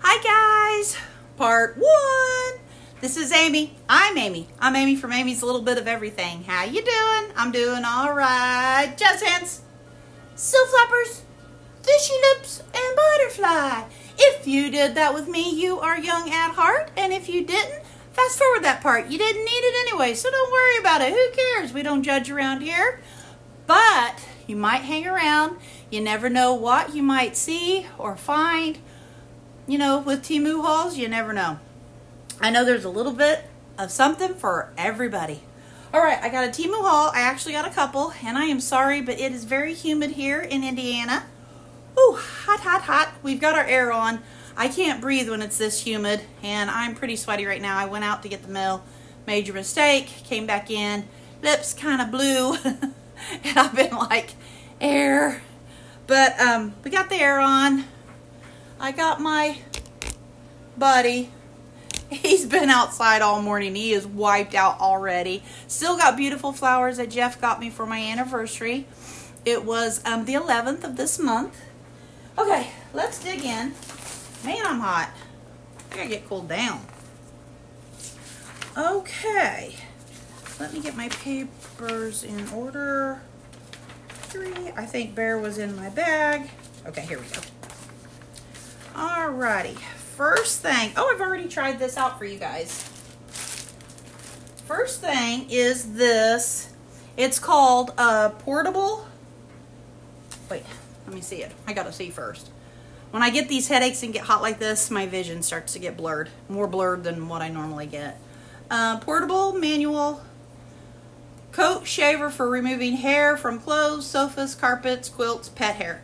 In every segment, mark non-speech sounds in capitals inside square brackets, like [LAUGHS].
Hi guys, part one. This is Amy. I'm Amy. I'm Amy from Amy's little bit of everything. How you doing? I'm doing all right. Jazz hands, silk flappers, fishy lips, and butterfly. If you did that with me, you are young at heart, and if you didn't, fast forward that part. You didn't need it anyway, so don't worry about it. Who cares? We don't judge around here. But you might hang around. You never know what you might see or find you know, with Temu hauls, you never know. I know there's a little bit of something for everybody. All right, I got a Temu haul. I actually got a couple, and I am sorry, but it is very humid here in Indiana. Ooh, hot, hot, hot. We've got our air on. I can't breathe when it's this humid, and I'm pretty sweaty right now. I went out to get the mail, major mistake, came back in, lips kind of blue, [LAUGHS] and I've been like, air. But um, we got the air on. I got my buddy. He's been outside all morning. He is wiped out already. Still got beautiful flowers that Jeff got me for my anniversary. It was um, the 11th of this month. Okay, let's dig in. Man, I'm hot. I gotta get cooled down. Okay, let me get my papers in order. Three, I think Bear was in my bag. Okay, here we go. Alrighty, first thing, oh, I've already tried this out for you guys. First thing is this. It's called a Portable. Wait, let me see it. I gotta see first. When I get these headaches and get hot like this, my vision starts to get blurred. More blurred than what I normally get. Uh, portable manual coat shaver for removing hair from clothes, sofas, carpets, quilts, pet hair.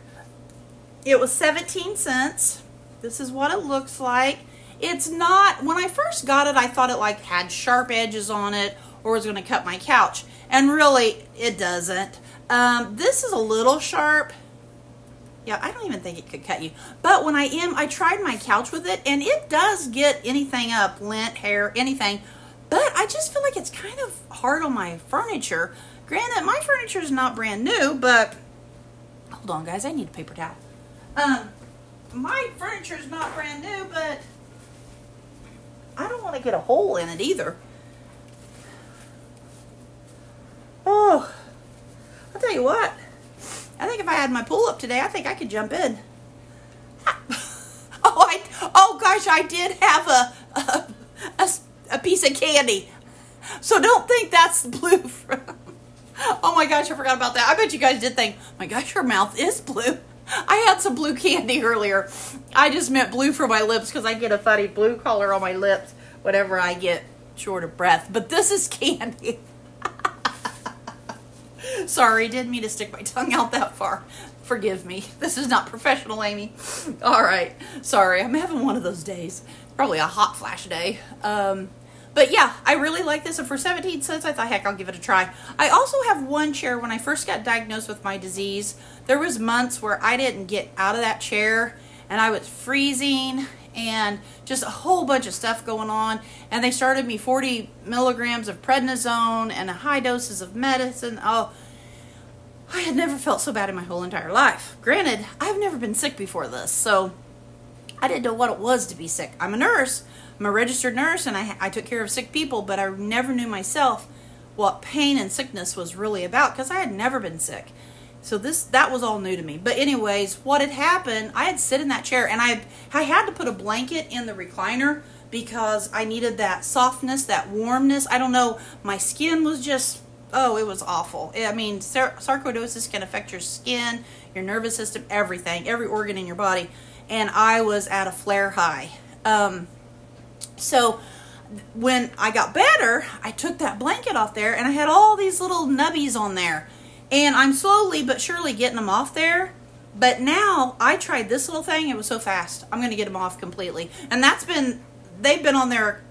It was 17 cents. This is what it looks like. It's not, when I first got it, I thought it like had sharp edges on it or was going to cut my couch. And really, it doesn't. Um, this is a little sharp. Yeah, I don't even think it could cut you. But when I am, I tried my couch with it and it does get anything up, lint, hair, anything. But I just feel like it's kind of hard on my furniture. Granted, my furniture is not brand new, but hold on, guys, I need a paper towel. Um, my furniture is not brand new, but I don't want to get a hole in it either. Oh, I'll tell you what. I think if I had my pool up today, I think I could jump in. [LAUGHS] Oh, I, oh gosh, I did have a, a, a, a piece of candy. So don't think that's blue [LAUGHS] from. Oh my gosh, I forgot about that. I bet you guys did think, my gosh, her mouth is blue. I had some blue candy earlier. I just meant blue for my lips because I get a funny blue color on my lips whenever I get short of breath. But this is candy. [LAUGHS] Sorry, didn't mean to stick my tongue out that far. Forgive me. This is not professional, Amy. All right. Sorry, I'm having one of those days. Probably a hot flash day. Um, but yeah, I really like this. And for 17 cents, I thought, heck, I'll give it a try. I also have one chair. When I first got diagnosed with my disease, there was months where I didn't get out of that chair and I was freezing and just a whole bunch of stuff going on. And they started me 40 milligrams of prednisone and high doses of medicine. Oh, I had never felt so bad in my whole entire life. Granted, I've never been sick before this, so I didn't know what it was to be sick. I'm a nurse. I'm a registered nurse, and I, I took care of sick people, but I never knew myself what pain and sickness was really about because I had never been sick. So this that was all new to me. But anyways, what had happened? I had sit in that chair, and I I had to put a blanket in the recliner because I needed that softness, that warmness. I don't know. My skin was just oh, it was awful. I mean, sar- sarcoidosis can affect your skin, your nervous system, everything, every organ in your body. And I was at a flare high. Um, so when I got better, I took that blanket off there and I had all these little nubbies on there. And I'm slowly but surely getting them off there. But now I tried this little thing. It was so fast. I'm going to get them off completely. And that's been, they've been on there,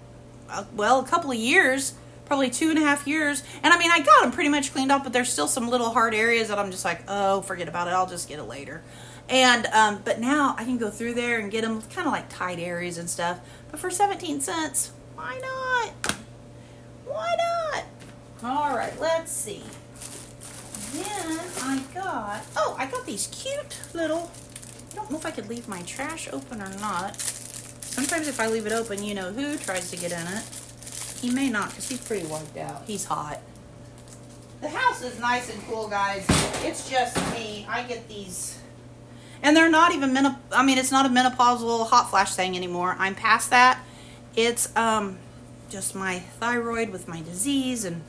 uh, well, a couple of years probably two and a half years. And I mean, I got them pretty much cleaned up, but there's still some little hard areas that I'm just like, oh, forget about it. I'll just get it later. And, um, but now I can go through there and get them kind of like tight areas and stuff. But for 17 cents, why not? Why not? All right, let's see. Then I got, oh, I got these cute little, I don't know if I could leave my trash open or not. Sometimes if I leave it open, you know who tries to get in it. He may not because he's pretty wiped out. He's hot. The house is nice and cool, guys. It's just me. I get these. And they're not even menop- I mean, it's not a menopausal hot flash thing anymore. I'm past that. It's um just my thyroid with my disease and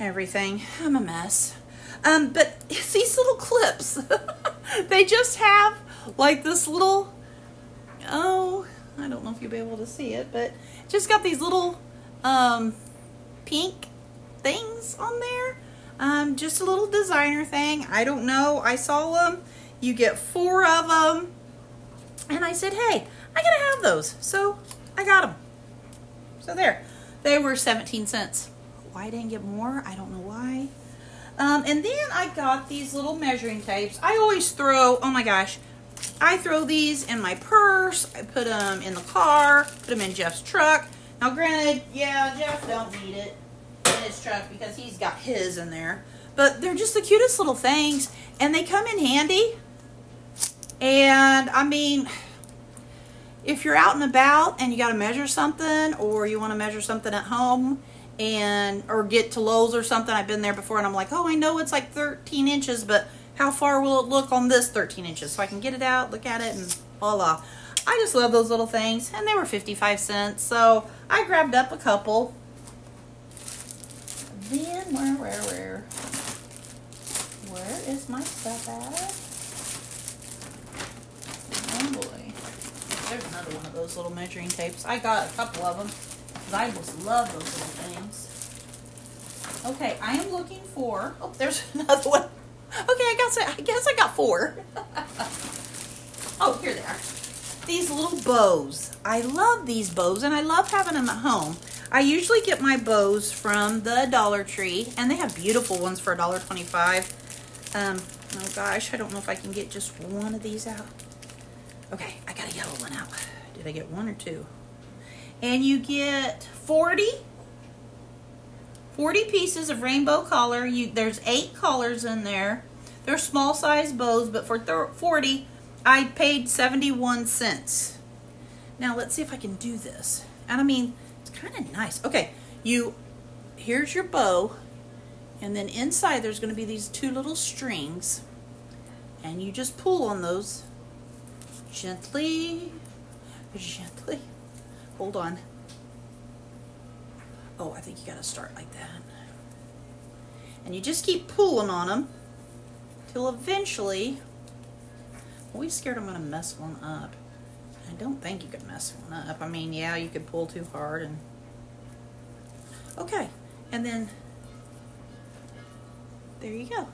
everything. I'm a mess. Um, but [LAUGHS] these little clips. [LAUGHS] they just have like this little oh, I don't know if you'll be able to see it, but just got these little um pink things on there. Um, just a little designer thing. I don't know. I saw them. You get four of them. And I said, hey, I gotta have those. So I got them. So there. They were 17 cents. Why I didn't get more? I don't know why. Um, and then I got these little measuring tapes. I always throw, oh my gosh, I throw these in my purse. I put them in the car, put them in Jeff's truck. Now granted, yeah, Jeff don't need it in his truck because he's got his in there. But they're just the cutest little things and they come in handy. And I mean, if you're out and about and you got to measure something or you want to measure something at home and or get to Lowe's or something, I've been there before and I'm like, oh, I know it's like 13 inches, but how far will it look on this 13 inches? So I can get it out, look at it, and voila. I just love those little things, and they were 55 cents, so I grabbed up a couple. Then, where, where, where? Where is my stuff at? Oh boy. There's another one of those little measuring tapes. I got a couple of them. Because I just love those little things. Okay, I am looking for. Oh, there's [LAUGHS] another one. Okay, I guess I, guess I got four. [LAUGHS] oh, here they are. These little bows. I love these bows, and I love having them at home. I usually get my bows from the Dollar Tree, and they have beautiful ones for $1.25. Um, oh gosh, I don't know if I can get just one of these out. Okay, I got a yellow one out. Did I get one or two? And you get 40 40 pieces of rainbow color. You There's eight colors in there. They're small size bows, but for 40, I paid 71 cents. Now let's see if I can do this. And I mean, it's kind of nice. Okay, you, here's your bow. And then inside there's going to be these two little strings. And you just pull on those gently, gently. Hold on. Oh, I think you got to start like that. And you just keep pulling on them till eventually, I'm always scared I'm to mess one up. I don't think you could mess one up. I mean, yeah, you could pull too hard and okay. And then there you go.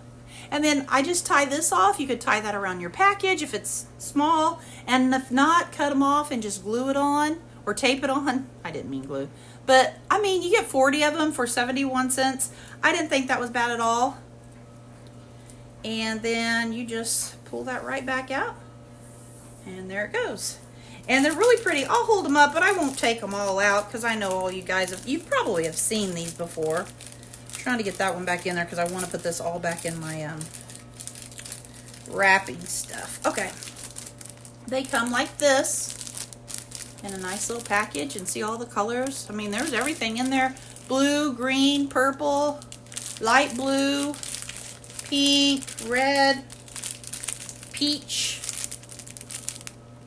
And then I just tie this off. You could tie that around your package if it's small. And if not, cut them off and just glue it on or tape it on. [LAUGHS] I didn't mean glue. But, I mean, you get 40 of them for 71 cents. I didn't think that was bad at all. And then you just pull that right back out. And there it goes. And they're really pretty. I'll hold them up, but I won't take them all out because I know all you guys, have, you probably have seen these before. Trying to get that one back in there because I want to put this all back in my um, wrapping stuff. Okay. They come like this in a nice little package and see all the colors. I mean, there's everything in there. Blue, green, purple, light blue, pink, red, peach,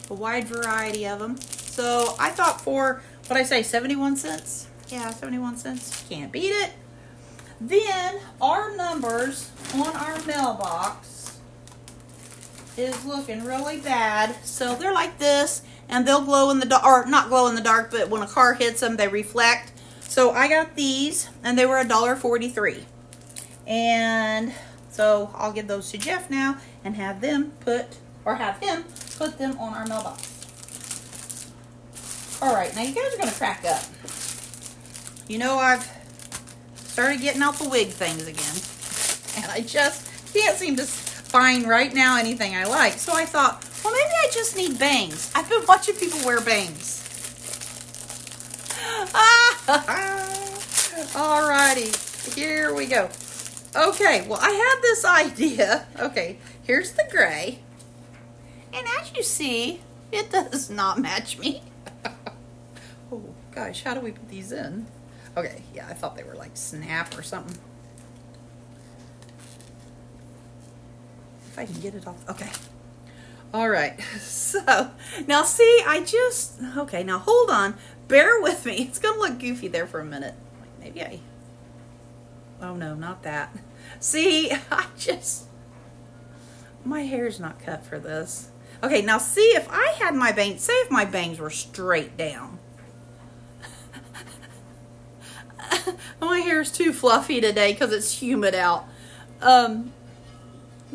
a wide variety of them. So I thought for, what I say, 71 cents? Yeah, 71 cents. Can't beat it. Then our numbers on our mailbox is looking really bad. So they're like this and they'll glow in the dark, or not glow in the dark, but when a car hits them, they reflect. So I got these, and they were a dollar forty-three. And so I'll give those to Jeff now and have them put, or have him put them on our mailbox. All right, now you guys are to crack up. You know I've started getting out the wig things again. And I just can't seem to find right now anything I like. So I thought, well, maybe I just need bangs. I've been watching people wear bangs. [LAUGHS] Alrighty, here we go. Okay, well, I had this [LAUGHS] idea. Okay, here's the gray. And as you see, it does not match me. [LAUGHS] Oh, gosh, how do we put these in? Okay, yeah, I thought they were like snap or something. If I can get it off. Okay. All right. [LAUGHS] So now see, I just, okay, now hold on. Bear with me. [LAUGHS] It's going to look goofy there for a minute. Maybe I, oh no, not that. See, [LAUGHS] I just, my hair's not cut for this. Okay, now see if I had my bangs, say if my bangs were straight down. [LAUGHS] my hair is too fluffy today because it's humid out. Um,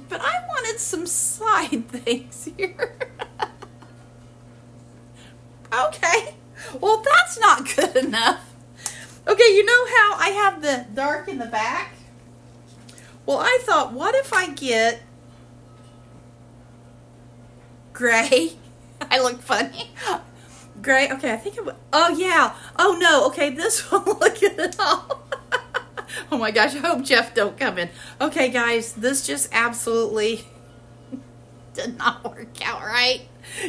but I wanted some side [LAUGHS] things here. [LAUGHS] okay. Well, that's not good enough. Okay, you know how I have the dark in the back? Well, I thought, what if I get gray? I look funny. Gray. Okay, I think it would. Oh, yeah. Oh, no. Okay, this [LAUGHS] one. Look at it all. [LAUGHS] oh my gosh, I hope Jeff don't come in. Okay, guys, this just absolutely [LAUGHS] did not work out right.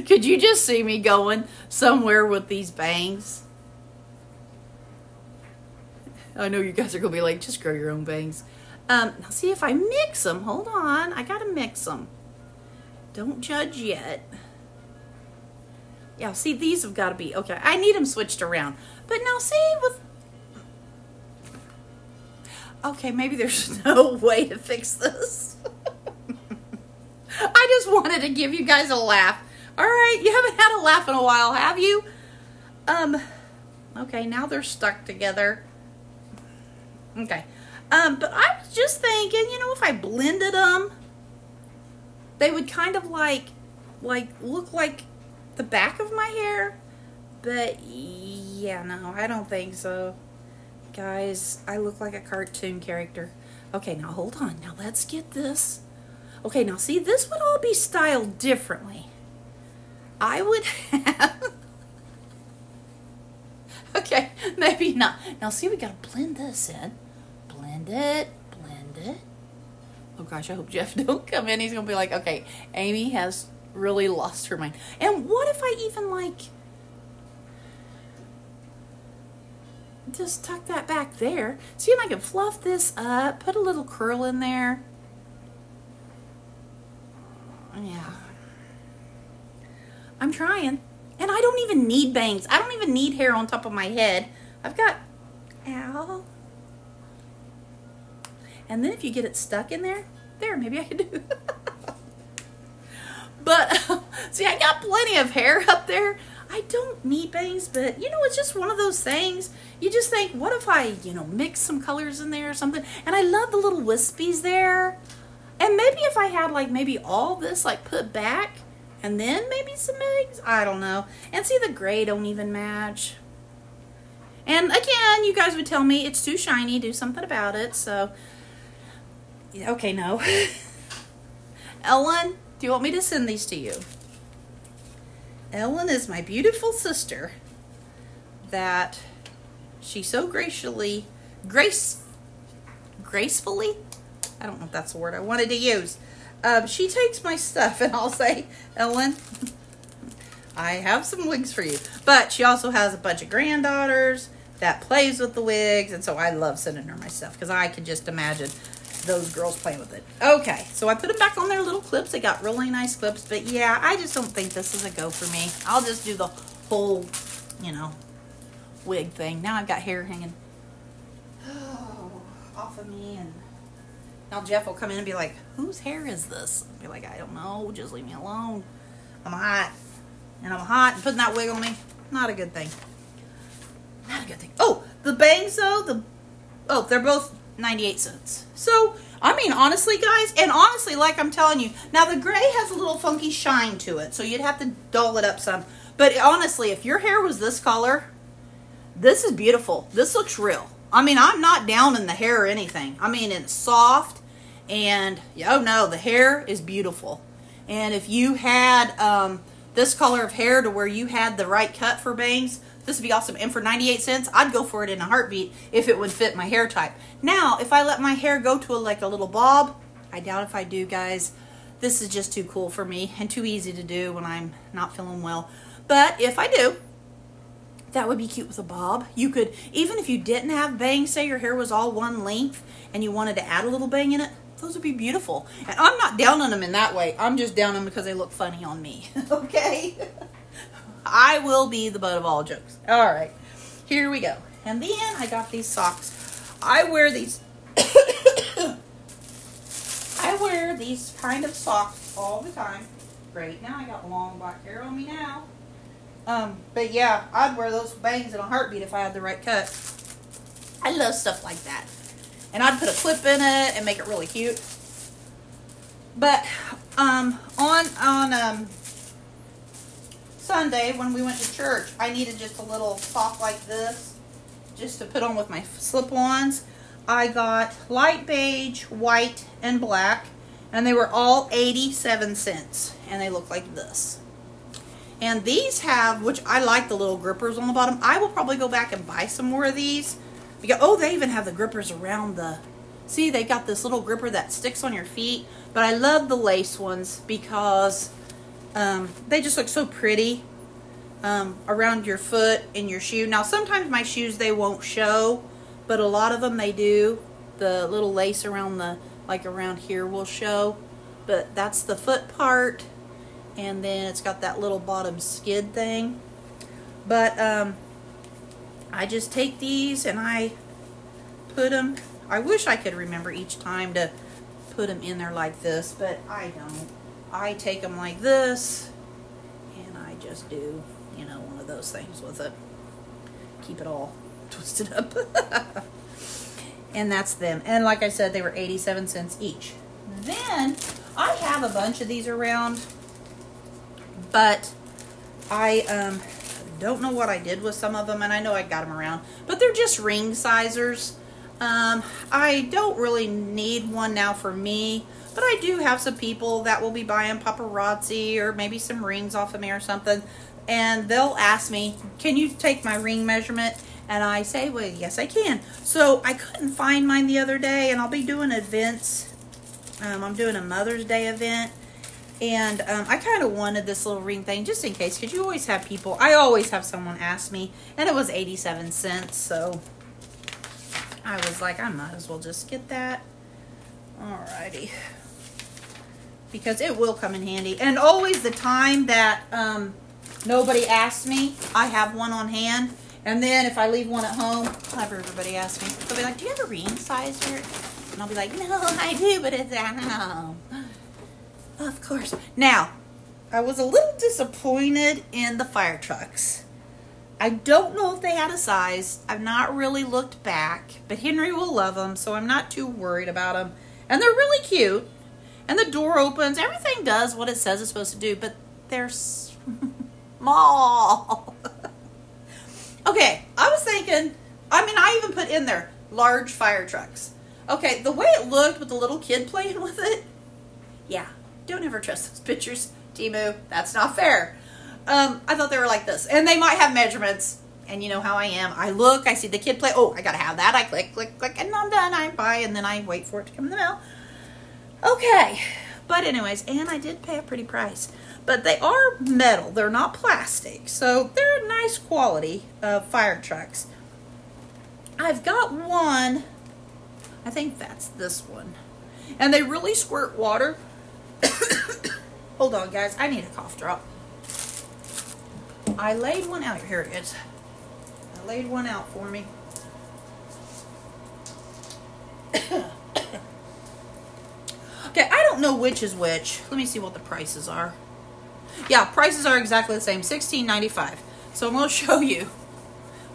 Could you just see me going somewhere with these bangs? I know you guys are going to be like, just grow your own bangs. Um, now see if I mix them. Hold on. I got to mix them. Don't judge yet. Yeah, see, these have got to be, okay, I need them switched around. But now see, with okay, maybe there's [LAUGHS] no way to fix this. [LAUGHS] I just wanted to give you guys a laugh. All right, you haven't had a laugh in a while, have you? Um, okay, now they're stuck together. Okay, um, but I was just thinking, you know, if I blended them, they would kind of like, like, look like the back of my hair. But yeah, no, I don't think so. Guys, I look like a cartoon character. Okay, now hold on. Now let's get this. Okay, now see, this would all be styled differently. I would have... [LAUGHS] okay, maybe not. Now see, we gotta blend this in. Blend it, blend it. Oh gosh, I hope Jeff [LAUGHS] don't come in. He's gonna be like, okay, Amy has really lost her mind. And what if I even like just tuck that back there. See if I can fluff this up, put a little curl in there. Yeah. I'm trying. And I don't even need bangs. I don't even need hair on top of my head. I've got, ow. And then if you get it stuck in there, there, maybe I could do [LAUGHS] But, [LAUGHS] see, I got plenty of hair up there. I don't need bangs, but you know, it's just one of those things. You just think, what if I, you know, mix some colors in there or something? And I love the little wispies there. And maybe if I had like maybe all this like put back and then maybe some eggs, I don't know. And see the gray don't even match. And again, you guys would tell me it's too shiny, do something about it. So, okay, no. [LAUGHS] Ellen, do you want me to send these to you? Ellen is my beautiful sister that she so graciously, grace, gracefully, I don't know if that's the word I wanted to use. Um, she takes my stuff [LAUGHS] and I'll say, Ellen, I have some wigs for you. But she also has a bunch of granddaughters that plays with the wigs. And so I love sending her my stuff because I can just imagine those girls playing with it. Okay, so I put them back on their little clips. They got really nice clips, but yeah, I just don't think this is a go for me. I'll just do the whole, you know, wig thing. Now I've got hair hanging oh, [SIGHS] off of me, and now Jeff will come in and be like, whose hair is this? I'll be like, I don't know, just leave me alone. I'm hot, and I'm hot, and putting that wig on me, not a good thing. Not a good thing. Oh, the bangs though, the, oh, they're both 98 cents. So, I mean, honestly, guys, and honestly, like I'm telling you, now the gray has a little funky shine to it, so you'd have to dull it up some. But honestly, if your hair was this color, this is beautiful. This looks real. I mean, I'm not down in the hair or anything. I mean, it's soft, and, oh no, the hair is beautiful. And if you had um, this color of hair to where you had the right cut for bangs, this would be awesome. And for 98 cents, I'd go for it in a heartbeat if it would fit my hair type. Now, if I let my hair go to a, like a little bob, I doubt if I do, guys. This is just too cool for me and too easy to do when I'm not feeling well. But if I do, that would be cute with a bob. You could, even if you didn't have bangs, say your hair was all one length and you wanted to add a little bang in it, those would be beautiful. And I'm not down on them in that way. I'm just down on them because they look funny on me. [LAUGHS] okay? [LAUGHS] I will be the butt of all jokes. All right. Here we go. And then I got these socks. I wear these [COUGHS] I wear these kind of socks all the time. Great. Now I got long black hair on me now. Um, but yeah, I'd wear those bangs in a heartbeat if I had the right cut. I love stuff like that. And I'd put a clip in it and make it really cute. But um, on on um, Sunday when we went to church, I needed just a little sock like this just to put on with my slip-ons. I got light beige, white, and black, and they were all 87 cents, and they look like this. And these have, which I like the little grippers on the bottom. I will probably go back and buy some more of these. Because, oh, they even have the grippers around the, see, they got this little gripper that sticks on your feet. But I love the lace ones because um, they just look so pretty um, around your foot and your shoe. Now, sometimes my shoes, they won't show, but a lot of them they do. The little lace around the, like around here will show. But that's the foot part and then it's got that little bottom skid thing. But um, I just take these and I put them. I wish I could remember each time to put them in there like this, but I don't. I take them like this and I just do, you know, one of those things with it. Keep it all [LAUGHS] twisted up. [LAUGHS] and that's them. And like I said, they were 87 cents each. Then I have a bunch of these around but I um, don't know what I did with some of them, and I know I got them around, but they're just ring sizers. Um, I don't really need one now for me, but I do have some people that will be buying paparazzi or maybe some rings off of me or something, and they'll ask me, can you take my ring measurement? And I say, well, yes, I can. So I couldn't find mine the other day, and I'll be doing events. Um, I'm doing a Mother's Day event, and um, I kind of wanted this little ring thing just in case, because you always have people, I always have someone ask me, and it was 87 cents, so I was like, I might as well just get that. Alrighty. Because it will come in handy. And always the time that um, nobody asks me, I have one on hand. And then if I leave one at home, have everybody ask me. They'll be like, do you have a ring sizer? And I'll be like, no, I do, but it's at home. Of course. Now, I was a little disappointed in the fire trucks. I don't know if they had a size. I've not really looked back, but Henry will love them, so I'm not too worried about them. And they're really cute. And the door opens. Everything does what it says it's supposed to do, but they're [LAUGHS] small. [LAUGHS] okay, I was thinking, I mean, I even put in there large fire trucks. Okay, the way it looked with the little kid playing [LAUGHS] with it, yeah, don't ever trust those pictures, Temu. That's not fair. Um, I thought they were like this. And they might have measurements. And you know how I am. I look, I see the kid play. Oh, I gotta have that. I click, click, click, and I'm done. I buy, and then I wait for it to come in the mail. Okay. But anyways, and I did pay a pretty price. But they are metal. They're not plastic. So they're nice quality uh, fire trucks. I've got one. I think that's this one. And they really squirt water. [COUGHS] Hold on, guys. I need a cough drop. I laid one out. Here it is. I laid one out for me. [COUGHS] okay, I don't know which is which. Let me see what the prices are. Yeah, prices are exactly the same. Sixteen ninety five. So I'm going [LAUGHS] to show you.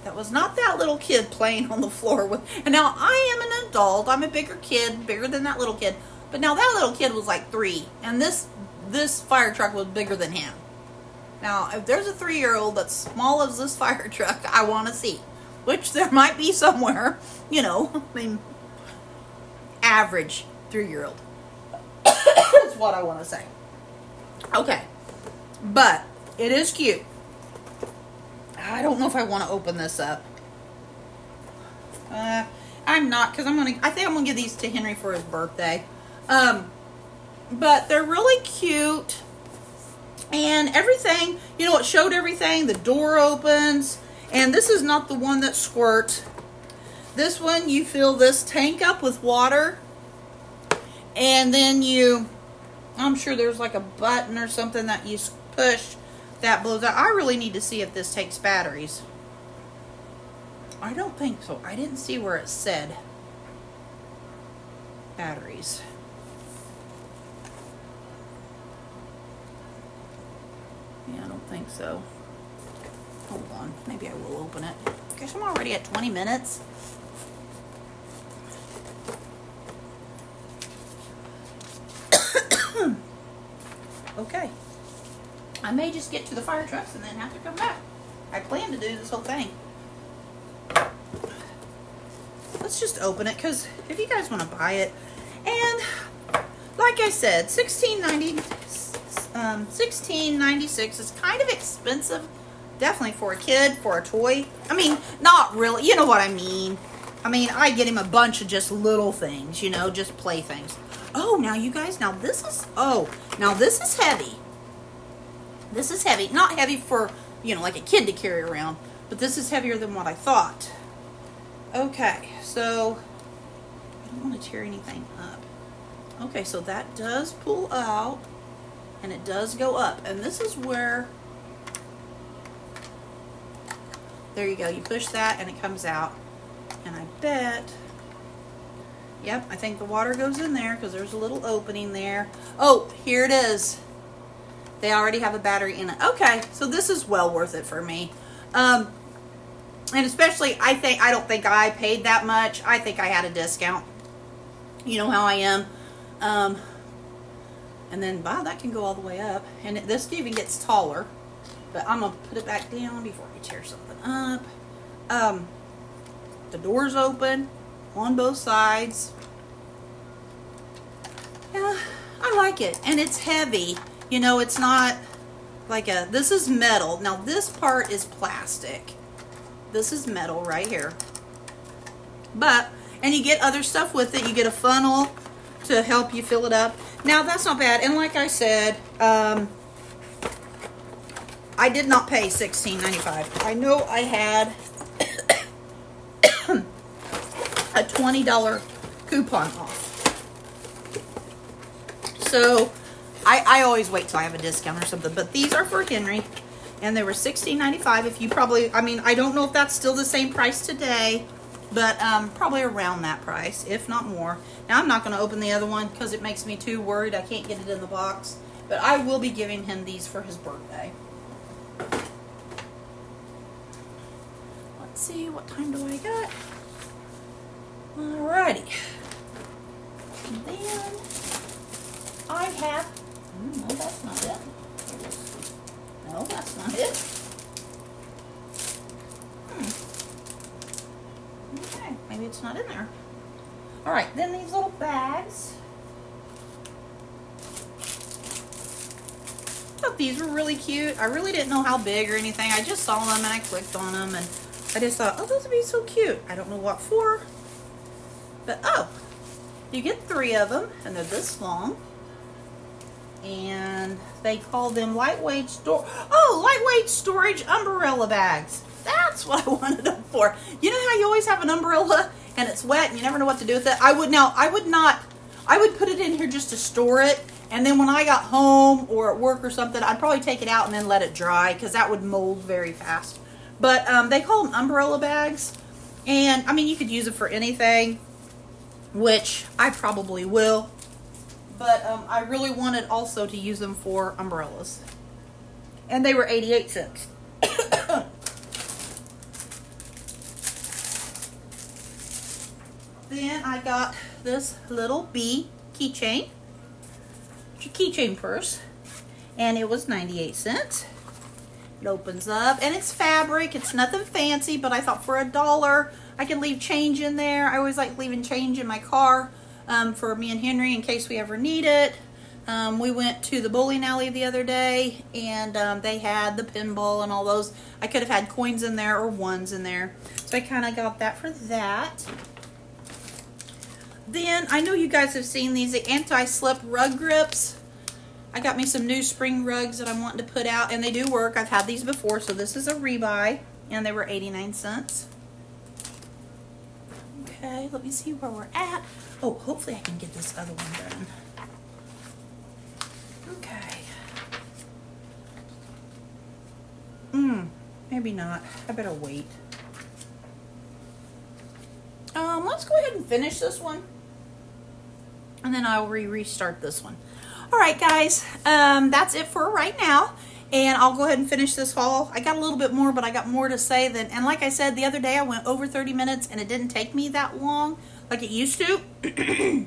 That was not that little kid playing on the floor with. And now I am an adult. I'm a bigger kid, bigger than that little kid. But now that little kid was like three, and this this fire truck was bigger than him. Now, if there's a three-year-old that's small as this fire [LAUGHS] truck, I want to see. Which there might be somewhere, you know. [LAUGHS] I mean, average three-year-old. [COUGHS] That's what I want to say. Okay. But, it is cute. I don't know if I want to open this up. Uh, I'm not, because I'm to, I think I'm to give these to Henry for his birthday. Um, but they're really cute. And everything, you know, it showed everything. The door opens. And this is not the one that squirts. This one, you fill this tank up with water. And then you, I'm sure there's like a button or something that you push that blows out. I really need to see if this takes batteries. I don't think so. I didn't see where it said batteries. Yeah, I don't think so. Hold on. Maybe I will open it. I Guess I'm already at 20 minutes. [COUGHS] okay. I may just get to the fire trucks and then have to come back. I plan to do this whole thing. Let's just open it because if you guys want to buy it, and like I said, 1690 um, 1696 is kind of expensive. Definitely for a kid for a toy. I mean not really you know what i mean. I mean i get him a bunch of just little things you know just playthings. Oh now you guys now this is oh now this is heavy. This is heavy not heavy for you know like a kid to carry around but this is heavier than what i thought. Okay so i don't want to tear anything up. Okay so that does pull out and it does go up. And this is where there you go you push that and it comes out. And I bet yep I think the water goes in there because there's a little opening there. Oh here it is. They already have a battery in it. Okay so this is well worth it for me. Um, and especially I think I don't think I paid that much. I think I had a discount. You know how I am. Um, and then, wow, that can go all the way up. And this even gets taller. But I'm going to put it back down before we tear something up. Um, the door's open on both sides. Yeah, I like it. And it's heavy. You know, it's not like a, this is metal. Now, this part is plastic. This is metal right here. But, and you get other stuff with it. You get a funnel to help you fill it up. Now, that's not bad. And like I said, um, I did not pay $16.95. I know I had [COUGHS] a $20 coupon off. So, I, I always wait till I have a discount or something. But these are for Henry. And they were $16.95. If you probably, I mean, I don't know if that's still the same price today but um, probably around that price, if not more. Now, I'm not going to open the other one because it makes me too worried. I can't get it in the box, but I will be giving him these for his birthday. Let's see, what time do I got? Alrighty. And then I have, hmm, no, that's not it. No, that's not it. Maybe it's not in there. All right, then these little bags. thought these were really cute. I really didn't know how big or anything. I just saw them and I clicked on them and I just thought, oh, those would be so cute. I don't know what for, but oh, you get three of them and they're this long. And they call them lightweight store. Oh, lightweight storage umbrella bags. That's what I wanted them for. You know how you always have an umbrella and it's wet and you never know what to do with it? I would now, I would not, I would put it in here just to store it. And then when I got home or at work or something, I'd probably take it out and then let it dry because that would mold very fast. But um, they call them umbrella bags. And I mean, you could use it for anything, which I probably will. But um, I really wanted also to use them for umbrellas. And they were 88 cents. [COUGHS] [COUGHS] Then I got this little bee keychain. Keychain purse. And it was 98 cents. It opens up and it's fabric. It's nothing fancy, but I thought for a dollar I could leave change in there. I always like leaving change in my car um, for me and Henry in case we ever need it. Um, we went to the bowling alley the other day and um, they had the pinball and all those. I could have had coins in there or ones in there. So I kind of got that for that. Then, I know you guys have seen these, the anti-slip rug grips. I got me some new spring rugs that I'm wanting to put out, and they do work. I've had these before, so this is a rebuy. and they were 89 cents. Okay, let me see where we're at. Oh, hopefully I can get this other one done. Okay. Hmm, maybe not. I better wait. Um, let's go ahead and finish this one. And then I'll re-restart this one. All right, guys, um, that's it for right now. And I'll go ahead and finish this haul. I got a little bit more, but I got more to say than, and like I said, the other day I went over 30 minutes and it didn't take me that long like it used to. [CLEARS THROAT]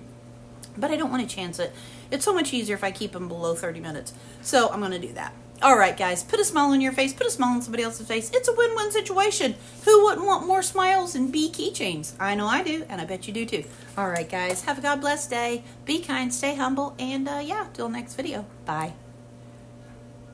but I don't want to chance it. It's so much easier if I keep them below 30 minutes. So I'm going to do that. All right, guys, put a smile on your face. Put a smile on somebody else's face. It's a win-win situation. Who wouldn't want more smiles and bee keychains? I know I do, and I bet you do too. All right, guys, have a God bless day. Be kind, stay humble, and uh, yeah, till next video. Bye.